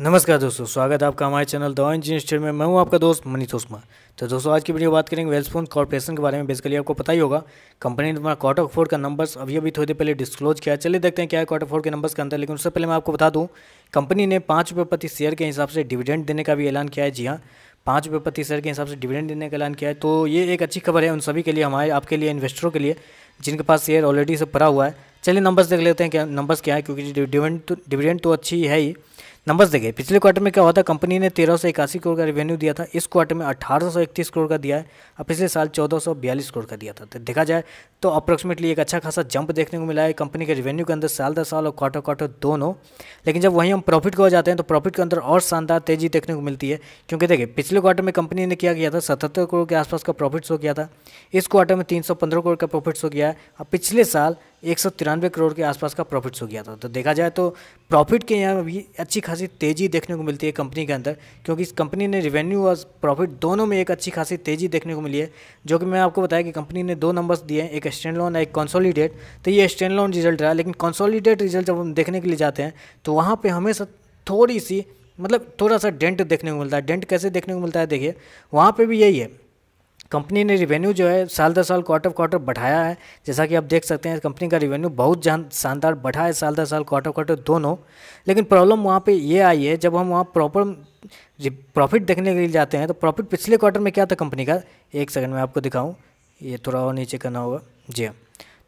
नमस्कार दोस्तों, स्वागत है आपका हमारे चैनल दवा इंजीनियर में। मैं हूँ आपका दोस्त मनीष उस्मा तो दोस्तों, आज की वीडियो बात करेंगे वेल्सफोन कॉर्पोरेशन के बारे में। बेसिकली आपको पता ही होगा कंपनी ने तुम्हारा क्वार्टर फोर का नंबर्स अभी अभी थोड़ी देर पहले डिस्क्लोज किया चलिए देखते हैं क्या है क्वार्टर फोर के नंबर्स के अंदर। लेकिन उससे पहले मैं आपको बता दूँ कंपनी ने पाँच रुपये प्रति शेयर के हिसाब से डिविडेंड देने का भी ऐलान किया है। जी हाँ पाँच रुपये प्रति शेयर के हिसाब से डिविडेंड देने का ऐलान किया है। तो ये एक अच्छी खबर है उन सभी के लिए, हमारे, आपके लिए इन्वेस्टरों के लिए, जिनके पास शेयर ऑलरेडी से पड़ा हुआ है। चलिए नंबर्स देख लेते हैं क्या नंबर्स क्या है, क्योंकि डिविडेंड तो डिविडेंड तो अच्छी है ही। नंबर्स देखिए पिछले क्वार्टर में क्या हुआ था? कंपनी ने तेरह सौ इक्यासी करोड़ का रेवेन्यू दिया था। इस क्वार्टर में अठारह सौ इकतीस करोड़ का दिया है और पिछले साल चौदह सौ बयालीस करोड़ का दिया था। तो देखा जाए तो अप्रोक्सीमेटली एक अच्छा खासा जंप देखने को मिला है कंपनी के रेवेन्यू के अंदर साल दर साल और क्वार्टर क्वार्टर दोनों। लेकिन जब वहीं हम प्रॉफिट को जाते हैं तो प्रॉफिट के अंदर और शानदार तेज़ी देखने को मिलती है। क्योंकि देखिए, पिछले क्वार्टर में कंपनी ने क्या किया था? सतहत्तर करोड़ के आसपास का प्रॉफिट शो किया था। इस क्वार्टर में तीन सौ पंद्रह करोड़ का प्रॉफिट शो किया है। और पिछले साल एक सौ तिरानवे करोड़ के आसपास का प्रॉफिट हो गया था। तो देखा जाए तो प्रॉफिट के यहाँ भी अच्छी खासी तेज़ी देखने को मिलती है कंपनी के अंदर, क्योंकि इस कंपनी ने रिवेन्यू और प्रॉफिट दोनों में एक अच्छी खासी तेज़ी देखने को मिली है, जो कि मैं आपको बताया कि कंपनी ने दो नंबर्स दिए हैं, एक स्टैंड लोन एक कॉन्सोलीडेट तो ये स्टैंड लोन रिज़ल्ट रहा, लेकिन कॉन्सोलीडेट रिज़ल्ट जब हम देखने के लिए जाते हैं तो वहाँ पर हमेशा थोड़ी सी मतलब थोड़ा सा डेंट देखने को मिलता है। डेंट कैसे देखने को मिलता है, देखिए, वहाँ पर भी यही है। कंपनी ने रिवेन्यू जो है साल दर साल क्वार्टर क्वार्टर बढ़ाया है। जैसा कि आप देख सकते हैं, कंपनी का रिवेन्यू बहुत शानदार बढ़ा है साल दर साल क्वार्टर क्वार्टर दोनों। लेकिन प्रॉब्लम वहाँ पे ये आई है, जब हम वहाँ प्रॉपर प्रॉफिट देखने के लिए जाते हैं तो प्रॉफिट पिछले क्वार्टर में क्या था कंपनी का? एक सेकंड में आपको दिखाऊँ। ये थोड़ा और नीचे करना होगा। जी हाँ।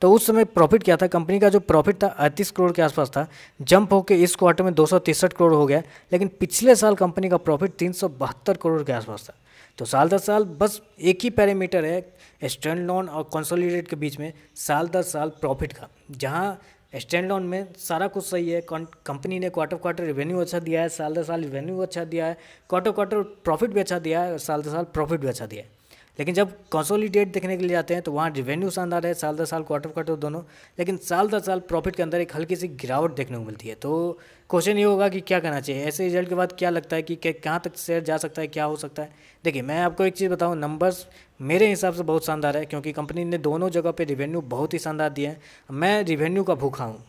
तो उस समय प्रॉफिट क्या था? कंपनी का जो प्रॉफिट था, अड़तीस करोड़ के आसपास था। जंप होकर इस क्वार्टर में दो करोड़ हो गया, लेकिन पिछले साल कंपनी का प्रॉफिट तीन सौ बहत्तर करोड़ के आसपास था। तो साल दर साल बस एक ही पैरामीटर है स्टैंड लोन और कंसोलिडेट के बीच में साल दर साल प्रॉफिट का। जहाँ स्टैंड लोन में सारा कुछ सही है कंपनी ने क्वार्टर क्वार्टर रेवेन्यू अच्छा दिया है, साल दर साल रेवेन्यू अच्छा दिया है क्वार्टर क्वार्टर प्रॉफिट भी अच्छा दिया है और साल दर साल प्रॉफिट भी अच्छा दिया है। लेकिन जब कंसोलिडेट देखने के लिए जाते हैं तो वहाँ रिवेन्यू शानदार है, साल दर साल क्वार्टर क्वार्टर दोनों। लेकिन साल दर साल प्रॉफिट के अंदर एक हल्की सी गिरावट देखने को मिलती है। तो क्वेश्चन ये होगा कि क्या करना चाहिए? ऐसे रिज़ल्ट के बाद क्या लगता है कि कहाँ तक शेयर जा सकता है, क्या हो सकता है? देखिए, मैं आपको एक चीज़ बताऊँ नंबर्स मेरे हिसाब से बहुत शानदार है, क्योंकि कंपनी ने दोनों जगह पर रिवेन्यू बहुत ही शानदार दिया है। मैं रिवेन्यू का भूखा हूँ।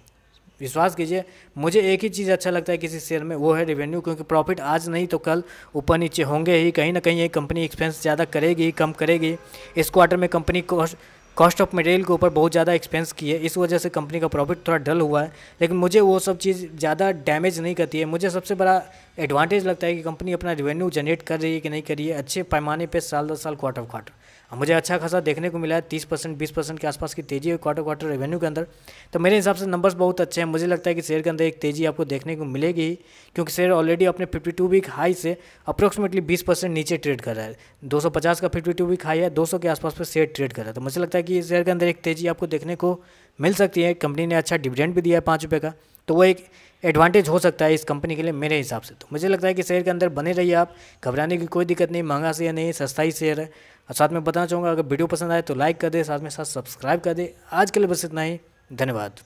विश्वास कीजिए, मुझे एक ही चीज़ अच्छा लगता है किसी शेयर में, वो है रेवेन्यू क्योंकि प्रॉफिट आज नहीं तो कल ऊपर नीचे होंगे ही, कहीं ना कहीं ये कंपनी एक्सपेंस ज़्यादा करेगी, कम करेगी। इस क्वार्टर में company cost cost of material के ऊपर बहुत ज़्यादा एक्सपेंस की है, इस वजह से कंपनी का प्रॉफिट थोड़ा डल हुआ है। लेकिन मुझे वो सब चीज़ ज़्यादा डैमेज नहीं करती है। मुझे सबसे बड़ा एडवांटेज लगता है कि कंपनी अपना रेवेन्यू जनरेट कर रही है कि नहीं कर रही है, अच्छे पैमाने पर साल दर साल क्वार्टर क्वार्टर मुझे अच्छा खासा देखने को मिला है, तीस परसेंट, बीस परसेंट के आसपास की तेज़ी है क्वार्टर क्वार्टर रेवेन्यू के अंदर। तो मेरे हिसाब से नंबर्स बहुत अच्छे हैं। मुझे लगता है कि शेयर के अंदर एक तेज़ी आपको देखने को मिलेगी ही, क्योंकि शेयर ऑलरेडी अपने फिफ्टी टू वीक हाई से अप्रोक्सीमेटली बीस परसेंट नीचे ट्रेड कर रहा है। दो सौ पचास का फिफ्टी टू वीक हाई है, दो सौ के आसपास पर शेयर ट्रेड कर रहा है। तो मुझे लगता है कि शेयर के अंदर एक तेज़ी आपको देखने को मिल सकती है। कंपनी ने अच्छा डिविडेंड भी दिया है पाँच रुपये का। तो वो एक एडवांटेज हो सकता है इस कंपनी के लिए मेरे हिसाब से। तो मुझे लगता है कि शेयर के अंदर बने रहिए आप, घबराने की कोई दिक्कत नहीं महँगा शेयर नहीं, सस्ता ही शेयर है। और साथ में बताना चाहूँगा, अगर वीडियो पसंद आए तो लाइक कर दे, साथ में साथ सब्सक्राइब कर दे। आज के लिए बस इतना ही, धन्यवाद।